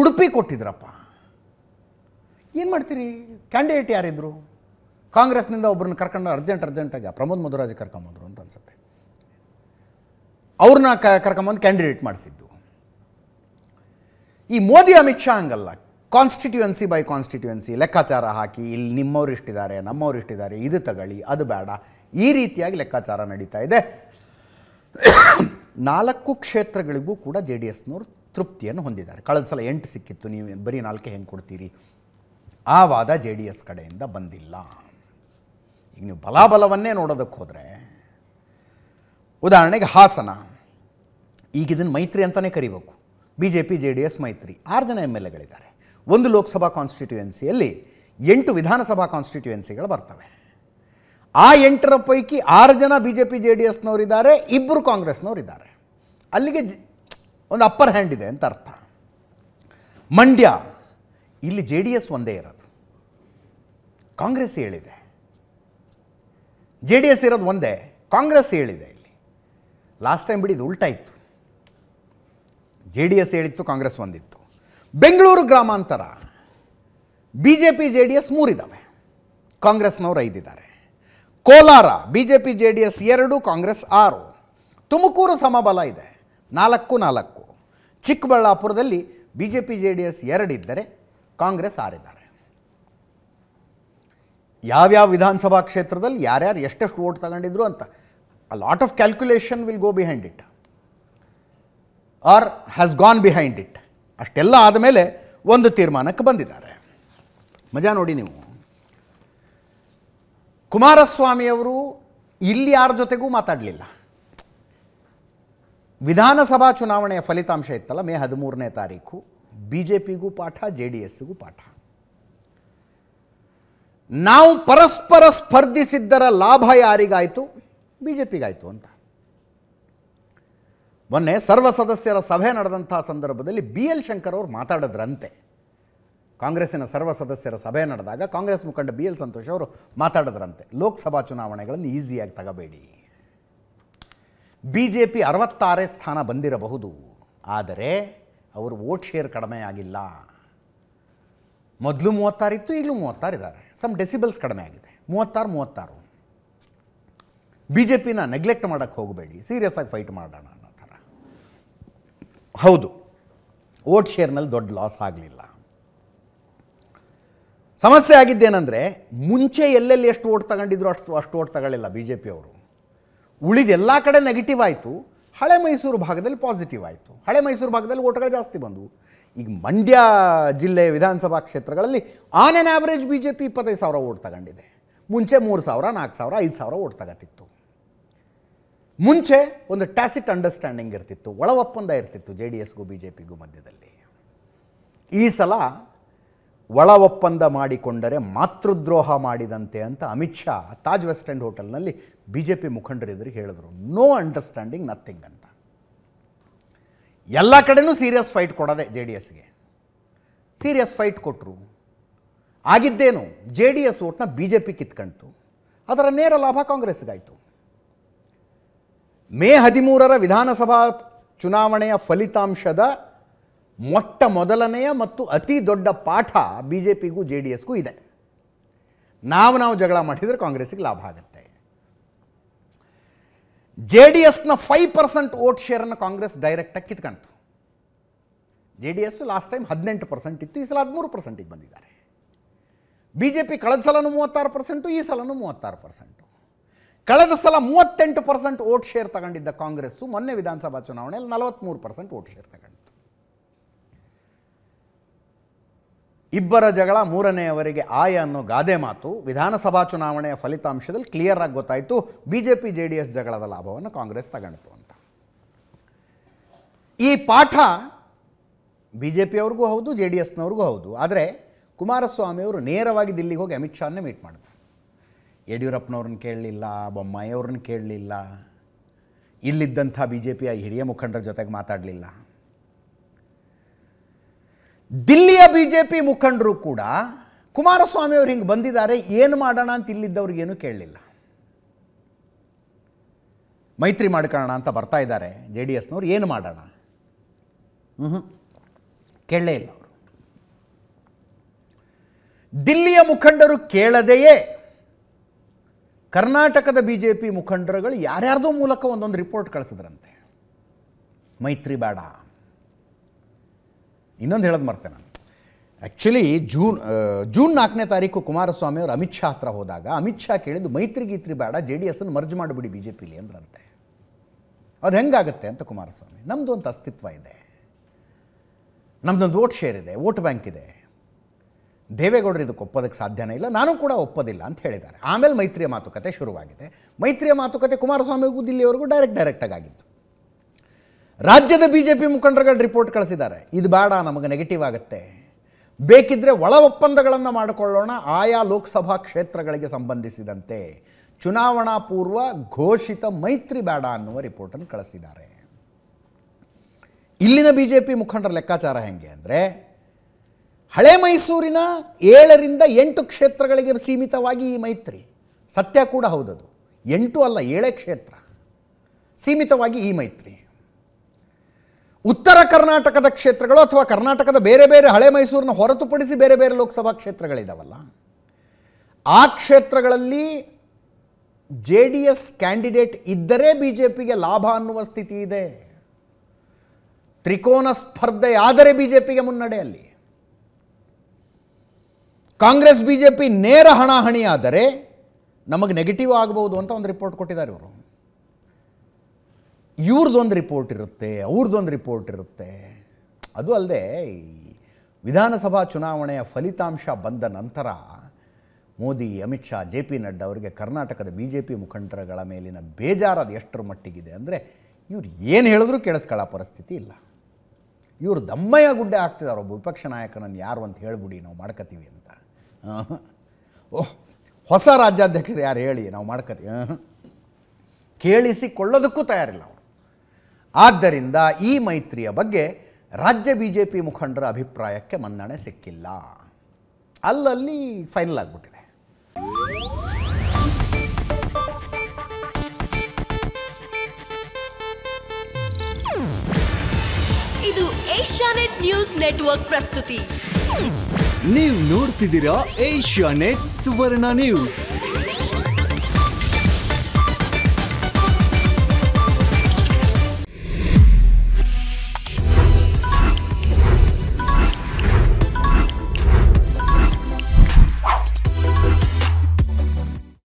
ಉಡುಪಿ ಕೊಟ್ಟಿದ್ರಪ್ಪ. ಏನು ಮಾಡ್ತೀರಿ? ಕ್ಯಾಂಡಿಡೇಟ್ ಯಾರಿದ್ರು? ಕಾಂಗ್ರೆಸ್ನಿಂದ ಒಬ್ಬರನ್ನ ಕರ್ಕೊಂಡು ಅರ್ಜೆಂಟ್ ಅರ್ಜೆಂಟಾಗಿ ಪ್ರಮೋದ್ ಮಧುರಾಜ್ ಕರ್ಕೊಂಬಂದ್ರು ಅಂತ ಅನ್ಸುತ್ತೆ. ಅವ್ರನ್ನ ಕ ಕರ್ಕೊಂಬಂದು ಕ್ಯಾಂಡಿಡೇಟ್ ಮಾಡಿಸಿದ್ದು. ಈ ಮೋದಿ, ಅಮಿತ್ ಶಾ ಹಂಗಲ್ಲ. ಕಾನ್ಸ್ಟಿಟ್ಯೂಯನ್ಸಿ ಬೈ ಕಾನ್ಸ್ಟಿಟ್ಯೂಯನ್ಸಿ ಲೆಕ್ಕಾಚಾರ ಹಾಕಿ, ಇಲ್ಲಿ ನಿಮ್ಮವ್ರು ಇಷ್ಟಿದ್ದಾರೆ, ನಮ್ಮವ್ರು ಇಷ್ಟಿದ್ದಾರೆ, ಇದು ತಗೊಳ್ಳಿ, ಅದು ಬೇಡ. ಈ ರೀತಿಯಾಗಿ ಲೆಕ್ಕಾಚಾರ ನಡೀತಾ ಇದೆ. ನಾಲ್ಕು ಕ್ಷೇತ್ರಗಳಿಗೂ ಕೂಡ ಜೆ ಡಿ ಎಸ್ನವರು ತೃಪ್ತಿಯನ್ನು ಹೊಂದಿದ್ದಾರೆ. ಕಳೆದ ಸಲ ಎಂಟು ಸಿಕ್ಕಿತ್ತು, ನೀವು ಬರೀ ನಾಲ್ಕೆ ಹೆಂಗೆ ಕೊಡ್ತೀರಿ? ಆ ವಾದ ಜೆ ಡಿ ಎಸ್ ಕಡೆಯಿಂದ ಬಂದಿಲ್ಲ. ಈಗ ನೀವು ಬಲಾಬಲವನ್ನೇ ನೋಡೋದಕ್ಕೆ ಹೋದರೆ, ಉದಾಹರಣೆಗೆ ಹಾಸನ, ಈಗ ಇದನ್ನು ಮೈತ್ರಿ ಅಂತಲೇ ಕರಿಬೇಕು. B J P, J D S ಮೈತ್ರಿ, ಆರು ಜನ ಎಂ ಎಲ್ ಎಗಳಿದ್ದಾರೆ. ಒಂದು ಲೋಕಸಭಾ ಕಾನ್ಸ್ಟಿಟ್ಯೂಯೆನ್ಸಿಯಲ್ಲಿ ಎಂಟು ವಿಧಾನಸಭಾ ಕಾನ್ಸ್ಟಿಟ್ಯೂಯೆನ್ಸಿಗಳು ಬರ್ತವೆ. ಆ ಎಂಟರ ಪೈಕಿ ಆರು ಜನ B J P, J D ಎಸ್ನವರಿದ್ದಾರೆ, ಇಬ್ಬರು ಕಾಂಗ್ರೆಸ್ನವರಿದ್ದಾರೆ. ಅಲ್ಲಿಗೆ ಜಿ ಒಂದು ಅಪ್ಪರ್ ಹ್ಯಾಂಡ್ ಇದೆ ಅಂತ ಅರ್ಥ. ಮಂಡ್ಯ, ಇಲ್ಲಿ ಜೆ ಡಿ ಎಸ್ ಒಂದೇ ಇರೋದು. ಕಾಂಗ್ರೆಸ್ ಹೇಳಿದೆ ಜೆ ಡಿ ಎಸ್ ಇರೋದು ಒಂದೇ, ಕಾಂಗ್ರೆಸ್ ಹೇಳಿದೆ ಇಲ್ಲಿ. ಲಾಸ್ಟ್ ಟೈಮ್ ಬಿಡಿ ಇದು ಉಲ್ಟಾ ಇತ್ತು. ಜೆ ಡಿ ಎಸ್ ಹೇಳಿತ್ತು ಕಾಂಗ್ರೆಸ್ ಒಂದಿತ್ತು. ಬೆಂಗಳೂರು ಗ್ರಾಮಾಂತರ B J P J D S ಮೂರಿದ್ದಾವೆ ಕಾಂಗ್ರೆಸ್ನವರು ಐದಿದ್ದಾರೆ. Kolar B J P J D S ಎರಡು, ಕಾಂಗ್ರೆಸ್ ಆರು. ತುಮಕೂರು ಸಮಬಲ ಇದೆ. ನಾಲ್ಕು ನಾಲ್ಕು. ಚಿಕ್ಕಬಳ್ಳಾಪುರದಲ್ಲಿ B J P J D S ಎರಡಿದ್ದರೆ Congress ಆರಿದ್ದಾರೆ. ಯಾವ್ಯಾವ ವಿಧಾನಸಭಾ ಕ್ಷೇತ್ರದಲ್ಲಿ ಯಾರ್ಯಾರು ಎಷ್ಟೆಷ್ಟು ಓಟ್ ತಗೊಂಡಿದ್ರು ಅಂತ a lot of calculation will go behind it or has gone behind it ಅಷ್ಟೆಲ್ಲ ಆದಮೇಲೆ ಒಂದು ತೀರ್ಮಾನಕ್ಕೆ ಬಂದಿದ್ದಾರೆ. ಮಜಾ ನೋಡಿ ನೀವು. ಕುಮಾರಸ್ವಾಮಿಯವರು ಇಲ್ಲಿ ಯಾರ ಜೊತೆಗೂ ಮಾತಾಡಲಿಲ್ಲ. ವಿಧಾನಸಭಾ ಚುನಾವಣೆಯ ಫಲಿತಾಂಶ ಇತ್ತಲ್ಲ, ಮೇ ಹದಿಮೂರನೇ ತಾರೀಕು. ಬಿ ಜೆ ಪಿಗೂ ಪಾಠ ಜೆ ಡಿ ಎಸ್ಸಿಗೂ ಪಾಠ. ನಾವು ಪರಸ್ಪರ ಸ್ಪರ್ಧಿಸಿದ್ದರ ಲಾಭ ಯಾರಿಗಾಯಿತು? ಬಿ ಜೆ ಪಿಗಾಯಿತು ಅಂತ. ಮೊನ್ನೆ ಸರ್ವ ಸದಸ್ಯರ ಸಭೆ ನಡೆದಂಥ ಸಂದರ್ಭದಲ್ಲಿ ಬಿ ಎಲ್ ಶಂಕರ್ ಅವರು ಮಾತಾಡಿದ್ರಂತೆ. ಕಾಂಗ್ರೆಸ್ಸಿನ ಸರ್ವ ಸದಸ್ಯರ ಸಭೆ ನಡೆದಾಗ ಕಾಂಗ್ರೆಸ್ ಮುಖಂಡ ಬಿ ಎಲ್ ಸಂತೋಷ್ ಅವರು ಮಾತಾಡಿದ್ರಂತೆ. ಲೋಕಸಭಾ ಚುನಾವಣೆಗಳನ್ನು ಈಸಿಯಾಗಿ ತಗೋಬೇಡಿ. ಬಿ ಜೆ ಪಿ ಅರವತ್ತಾರೇ ಸ್ಥಾನ ಬಂದಿರಬಹುದು. ಆದರೆ ಅವರು ವೋಟ್ ಶೇರ್ ಕಡಿಮೆ ಆಗಿಲ್ಲ. ಮೊದಲು ಮೂವತ್ತಾರಿತ್ತು ಈಗಲೂ ಮೂವತ್ತಾರಿದ್ದಾರೆ ಸಮ್ ಡೆಸಿಬಲ್ಸ್ ಕಡಿಮೆ ಆಗಿದೆ. ಮೂವತ್ತಾರು ಮೂವತ್ತಾರು. ಬಿ ಜೆ ಪಿನ ನೆಗ್ಲೆಕ್ಟ್ ಮಾಡೋಕ್ಕೆ ಹೋಗಬೇಡಿ. ಸೀರಿಯಸ್ ಆಗಿ ಫೈಟ್ ಮಾಡೋಣ ಅನ್ನೋ ಥರ. ಹೌದು. ವೋಟ್ ಶೇರ್ನಲ್ಲಿ ದೊಡ್ಡ ಲಾಸ್ ಆಗಲಿಲ್ಲ. ಸಮಸ್ಯೆ ಆಗಿದ್ದೇನೆಂದರೆ, ಮುಂಚೆ ಎಲ್ಲೆಲ್ಲಿ ಎಷ್ಟು ಓಟ್ ತಗೊಂಡಿದ್ರು ಅಷ್ಟು ಅಷ್ಟು ಓಟ್ ತಗೊಳ್ಳಿಲ್ಲ ಬಿ ಜೆ ಪಿಯವರು ಉಳಿದ ಎಲ್ಲ ಕಡೆ ನೆಗೆಟಿವ್ ಆಯಿತು, ಹಳೆ ಮೈಸೂರು ಭಾಗದಲ್ಲಿ ಪಾಸಿಟಿವ್ ಆಯಿತು. ಹಳೆ ಮೈಸೂರು ಭಾಗದಲ್ಲಿ ಓಟ್ಗಳು ಜಾಸ್ತಿ ಬಂದವು. ಈಗ ಮಂಡ್ಯ ಜಿಲ್ಲೆಯ ವಿಧಾನಸಭಾ ಕ್ಷೇತ್ರಗಳಲ್ಲಿ on on average B J P ಇಪ್ಪತ್ತೈದು ಸಾವಿರ ಓಟ್ ತಗೊಂಡಿದೆ. ಮುಂಚೆ ಮೂರು ಸಾವಿರ, ನಾಲ್ಕು ಸಾವಿರ, ಐದು ಸಾವಿರ ಓಟ್ ತಗೋತಿತ್ತು. ಮುಂಚೆ ಒಂದು ಟ್ಯಾಸಿಟ್ ಅಂಡರ್ಸ್ಟ್ಯಾಂಡಿಂಗ್ ಇರ್ತಿತ್ತು ಒಳ ಒಪ್ಪಂದ ಇರ್ತಿತ್ತು ಜೆ ಡಿ ಎಸ್ಗೂ ಬಿ ಜೆ ಪಿಗೂ ಮಧ್ಯದಲ್ಲಿ. ಈ ಸಲ ಒಳ ಒಪ್ಪಂದ ಮಾಡಿಕೊಂಡರೆ ಮಾತೃದ್ರೋಹ ಮಾಡಿದಂತೆ ಅಂತ ಅಮಿತ್ ಶಾ ತಾಜ್ ವೆಸ್ಟ್ ಎಂಡ್ ಹೋಟೆಲ್ನಲ್ಲಿ ಬಿ ಜೆ ಪಿ ಹೇಳಿದ್ರು ನೋ ಅಂಡರ್ಸ್ಟ್ಯಾಂಡಿಂಗ್ ನಥಿಂಗ್ ಅಂತ. ಎಲ್ಲ ಕಡೆನೂ ಸೀರಿಯಸ್ ಫೈಟ್ ಕೊಡೋದೆ ಜೆ ಡಿ ಎಸ್ಗೆ ಸೀರಿಯಸ್ ಫೈಟ್ ಕೊಟ್ಟರು ಆಗಿದ್ದೇನು ಜೆ ಡಿ ಎಸ್ ಓಟ್ನ ಬಿ ಜೆ ಪಿ ಅದರ ನೇರ ಲಾಭ ಕಾಂಗ್ರೆಸ್ಗಾಯಿತು. ಮೇ ಹದಿಮೂರರ ವಿಧಾನಸಭಾ ಚುನಾವಣೆಯ ಫಲಿತಾಂಶದ ಮೊಟ್ಟ ಮೊದಲನೆಯ ಮತ್ತು ಅತಿ ದೊಡ್ಡ ಪಾಠ ಬಿ ಜೆ ಪಿಗೂ ಜೆ ಡಿ ಎಸ್ಗೂ ಇದೆ. ನಾವು ನಾವು ಜಗಳ ಮಾಡಿದರೆ ಕಾಂಗ್ರೆಸ್ಗೆ ಲಾಭ ಆಗುತ್ತೆ. ಜೆ ಡಿ ಎಸ್ನ ಫೈವ್ ಪರ್ಸೆಂಟ್ ಓಟ್ ಶೇರನ್ನು ಕಾಂಗ್ರೆಸ್ ಡೈರೆಕ್ಟಾಗಿ ಕಿತ್ಕೊಳ್ತು J D S last time ಹದಿನೆಂಟು ಪರ್ಸೆಂಟ್ ಇತ್ತು, ಈ ಸಲ ಹದಿಮೂರು ಪರ್ಸೆಂಟಿಗೆ ಬಂದಿದ್ದಾರೆ. ಬಿ ಜೆ ಪಿ ಕಳೆದ ಸಲನೂ ಮೂವತ್ತಾರು ಪರ್ಸೆಂಟು ಈ ಸಲನು ಮೂವತ್ತಾರು ಪರ್ಸೆಂಟು ಕಳೆದ ಸಲ ಮೂವತ್ತೆಂಟು ಪರ್ಸೆಂಟ್ ಓಟ್ ಶೇರ್ ತಗೊಂಡಿದ್ದ ಕಾಂಗ್ರೆಸ್ಸು ಮೊನ್ನೆ ವಿಧಾನಸಭಾ ಚುನಾವಣೆಯಲ್ಲಿ ನಲವತ್ತ್ಮೂರು ಪರ್ಸೆಂಟ್ ಓಟ್ ಶೇರ್ ತಗೊಂಡಿತ್ತು. ಇಬ್ಬರ ಜಗಳ ಮೂರನೆಯವರಿಗೆ ಆಯ ಅನ್ನೋ ಗಾದೆ ಮಾತು ವಿಧಾನಸಭಾ ಚುನಾವಣೆಯ ಫಲಿತಾಂಶದಲ್ಲಿ ಕ್ಲಿಯರ್ ಆಗಿ ಗೊತ್ತಾಯಿತು. B J P J D S ಜಗಳದ ಲಾಭವನ್ನು ಕಾಂಗ್ರೆಸ್ ತಗೊಂಡಿತು ಅಂತ. ಈ ಪಾಠ ಬಿ ಜೆ ಪಿಯವ್ರಿಗೂ ಹೌದು ಜೆ ಡಿ ಎಸ್ನವ್ರಿಗೂ ಹೌದು. ಆದರೆ ಕುಮಾರಸ್ವಾಮಿಯವರು ನೇರವಾಗಿ ದಿಲ್ಲಿಗೆ ಹೋಗಿ ಅಮಿತ್ ಶಾನೇ ಮೀಟ್ ಮಾಡಿದ್ರು. ಯಡಿಯೂರಪ್ಪನವ್ರನ್ನ ಕೇಳಲಿಲ್ಲ, ಬೊಮ್ಮಾಯಿಯವ್ರನ್ನ ಕೇಳಲಿಲ್ಲ. ಇಲ್ಲಿದ್ದಂಥ ಬಿ ಜೆ ಪಿಯ ಹಿರಿಯ ಮುಖಂಡರ ಜೊತೆಗೆ ಮಾತಾಡಲಿಲ್ಲ. ದಿಲ್ಲಿಯ ಬಿ ಜೆ ಪಿ ಮುಖಂಡರು ಕೂಡ ಕುಮಾರಸ್ವಾಮಿ ಅವರು ಹಿಂಗೆ ಬಂದಿದ್ದಾರೆ, ಏನು ಮಾಡೋಣ ಅಂತ ಇಲ್ಲಿದ್ದವ್ರಿಗೇನು ಕೇಳಲಿಲ್ಲ. ಮೈತ್ರಿ ಮಾಡ್ಕೊಳ್ಳೋಣ ಅಂತ ಬರ್ತಾ ಇದ್ದಾರೆ ಜೆ ಡಿ ಎಸ್ನವ್ರು, ಏನು ಮಾಡೋಣ? ಹ್ಞೂ ಕೇಳಲೇ ಇಲ್ಲ ಅವರು. ದಿಲ್ಲಿಯ ಮುಖಂಡರು ಕೇಳದೆಯೇ? ಕರ್ನಾಟಕದ ಬಿ ಜೆ ಪಿ ಮುಖಂಡರುಗಳು ಯಾರ್ಯಾರ್ದೋ ಮೂಲಕ ಒಂದೊಂದು ರಿಪೋರ್ಟ್ ಕಳಿಸಿದ್ರಂತೆ. ಮೈತ್ರಿ ಬೇಡ. ಇನ್ನೊಂದು ಹೇಳೋದು ಮರ್ತೆ ನಾನು. ಆ್ಯಕ್ಚುಲಿ ಜೂನ್ ಜೂನ್ ನಾಲ್ಕನೇ ತಾರೀಕು ಕುಮಾರಸ್ವಾಮಿ ಅವರು ಅಮಿತ್ ಶಾ ಹತ್ರ ಹೋದಾಗ ಅಮಿತ್ ಶಾ ಕೇಳಿದ್ದು ಮೈತ್ರಿ ಗೀತ್ರಿ ಬೇಡ, ಜೆ ಡಿ ಎಸ್ಸನ್ನು ಮರ್ಜ್ ಮಾಡಿಬಿಡಿ ಬಿ ಜೆ ಪಿಲಿ ಅಂದ್ರಂತೆ. ಅದು ಹೆಂಗಾಗುತ್ತೆ ಅಂತ ಕುಮಾರಸ್ವಾಮಿ ನಮ್ಮದು ಒಂದು ಅಸ್ತಿತ್ವ ಇದೆ. ನಮ್ಮದೊಂದು ವೋಟ್ ಶೇರ್ ಇದೆ, ವೋಟ್ ಬ್ಯಾಂಕ್ ಇದೆ. ದೇವೇಗೌಡರು ಇದಕ್ಕೆ ಒಪ್ಪೋದಕ್ಕೆ ಸಾಧ್ಯನೇ ಇಲ್ಲ, ನಾನು ಕೂಡ ಒಪ್ಪೋದಿಲ್ಲ ಅಂತ ಹೇಳಿದ್ದಾರೆ. ಆಮೇಲೆ ಮೈತ್ರಿಯ ಮಾತುಕತೆ ಶುರುವಾಗಿದೆ. ಮೈತ್ರಿಯ ಮಾತುಕತೆ ಕುಮಾರಸ್ವಾಮಿಗೂ ದಿಲ್ಲಿಯವರೆಗೂ ಡೈರೆಕ್ಟ್ ಡೈರೆಕ್ಟಾಗಿ ಆಗಿತ್ತು. ರಾಜ್ಯದ ಬಿ ಜೆ ಪಿ ಮುಖಂಡರುಗಳು ರಿಪೋರ್ಟ್ ಕಳಿಸಿದ್ದಾರೆ. ಇದು ಬೇಡ, ನಮಗೆ ನೆಗೆಟಿವ್ ಆಗುತ್ತೆ. ಬೇಕಿದ್ದರೆ ಒಳ ಒಪ್ಪಂದಗಳನ್ನು ಮಾಡಿಕೊಳ್ಳೋಣ, ಆಯಾ ಲೋಕಸಭಾ ಕ್ಷೇತ್ರಗಳಿಗೆ ಸಂಬಂಧಿಸಿದಂತೆ. ಚುನಾವಣಾ ಪೂರ್ವ ಘೋಷಿತ ಮೈತ್ರಿ ಬೇಡ ಅನ್ನುವ ರಿಪೋರ್ಟನ್ನು ಕಳಿಸಿದ್ದಾರೆ. ಇಲ್ಲಿನ ಬಿ ಜೆ ಪಿ ಮುಖಂಡರ ಲೆಕ್ಕಾಚಾರ ಹೆಂಗೆ ಅಂದರೆ, ಹಳೆ ಮೈಸೂರಿನ ಏಳರಿಂದ ಎಂಟು ಕ್ಷೇತ್ರಗಳಿಗೆ ಸೀಮಿತವಾಗಿ ಈ ಮೈತ್ರಿ. ಸತ್ಯ ಕೂಡ ಹೌದದು. ಎಂಟು ಅಲ್ಲ, ಏಳೇ ಕ್ಷೇತ್ರ. ಸೀಮಿತವಾಗಿ ಈ ಮೈತ್ರಿ. ಉತ್ತರ ಕರ್ನಾಟಕದ ಕ್ಷೇತ್ರಗಳು ಅಥವಾ ಕರ್ನಾಟಕದ ಬೇರೆ ಬೇರೆ ಹಳೆ ಮೈಸೂರಿನ ಹೊರತುಪಡಿಸಿ ಬೇರೆ ಬೇರೆ ಲೋಕಸಭಾ ಕ್ಷೇತ್ರಗಳಿದಾವಲ್ಲ, ಆ ಕ್ಷೇತ್ರಗಳಲ್ಲಿ ಜೆ ಡಿ ಎಸ್ ಕ್ಯಾಂಡಿಡೇಟ್ ಇದ್ದರೆ ಬಿ ಜೆ ಪಿಗೆ ಲಾಭ ಅನ್ನುವ ಸ್ಥಿತಿ ಇದೆ. ತ್ರಿಕೋನ ಸ್ಪರ್ಧೆ ಆದರೆ ಬಿ ಜೆ ಪಿಗೆ ಮುನ್ನಡೆ ಅಲ್ಲಿ ಕಾಂಗ್ರೆಸ್ ಬಿ ಜೆ ಪಿ ನೇರ ಹಣಾಹಣಿಯಾದರೆ ನಮಗೆ ನೆಗೆಟಿವ್ ಆಗಬಹುದು ಅಂತ ಒಂದು ರಿಪೋರ್ಟ್ ಕೊಟ್ಟಿದ್ದಾರೆ ಇವರು. ಇವ್ರದ್ದೊಂದು ರಿಪೋರ್ಟ್ ಇರುತ್ತೆ, ಅವ್ರದ್ದೊಂದು ರಿಪೋರ್ಟ್ ಇರುತ್ತೆ. ಅದು ಅಲ್ಲದೆ ಈ ವಿಧಾನಸಭಾ ಚುನಾವಣೆಯ ಫಲಿತಾಂಶ ಬಂದ ನಂತರ ಮೋದಿ, ಅಮಿತ್ ಶಾ, ಜೆ ಪಿ ನಡ್ಡಾ ಅವರಿಗೆ ಕರ್ನಾಟಕದ ಬಿ ಜೆ ಪಿ ಮುಖಂಡರುಗಳ ಮೇಲಿನ ಬೇಜಾರು ಅದು ಎಷ್ಟರ ಮಟ್ಟಿಗಿದೆ ಅಂದರೆ ಇವ್ರು ಏನು ಹೇಳಿದ್ರು ಕೇಳಿಸ್ಕೊಳ್ಳೋ ಪರಿಸ್ಥಿತಿ ಇಲ್ಲ. ಇವರು ದಮ್ಮಯ್ಯ ಗುಡ್ಡೆ ಆಗ್ತಿದ್ದಾರೆ ಒಬ್ಬ ವಿಪಕ್ಷ ನಾಯಕನನ್ನು ಯಾರು ಅಂತ ಹೇಳ್ಬಿಡಿ, ನಾವು ಮಾಡ್ಕೋತೀವಿ ಅಂತ. ಓಹ್, ಹೊಸ ರಾಜ್ಯಾಧ್ಯಕ್ಷರು ಯಾರು ಹೇಳಿ, ನಾವು ಮಾಡ್ಕೋತೀವಿ. ಕೇಳಿಸಿಕೊಳ್ಳೋದಕ್ಕೂ ತಯಾರಿಲ್ಲ ಆದ್ದರಿಂದ ಈ ಮೈತ್ರಿಯ ಬಗ್ಗೆ ರಾಜ್ಯ ಬಿ ಜೆ ಪಿ ಮುಖಂಡರ ಅಭಿಪ್ರಾಯಕ್ಕೆ ಮನ್ನಣೆ ಸಿಕ್ಕಿಲ್ಲ. ಅಲ್ಲಲ್ಲಿ ಫೈನಲ್ ಆಗಿಬಿಟ್ಟಿದೆ. ಇದು ಏಷ್ಯಾನೆಟ್ ನ್ಯೂಸ್ ನೆಟ್ವರ್ಕ್ ಪ್ರಸ್ತುತಿ. ನೀವು ನೋಡ್ತಿದ್ದೀರಾ ಏಷ್ಯಾ ನೆಟ್ ಸುವರ್ಣ ನ್ಯೂಸ್.